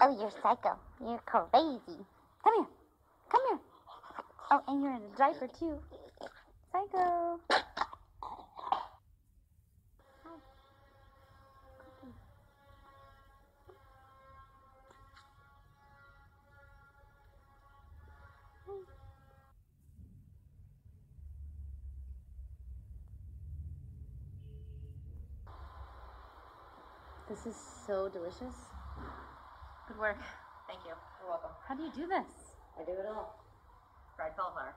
Oh, you're psycho. You're crazy. Come here. Come here. Oh, and you're in a diaper too. Psycho. This is so delicious. Work. Thank you. You're welcome. How do you do this? I do it all. Fried cauliflower.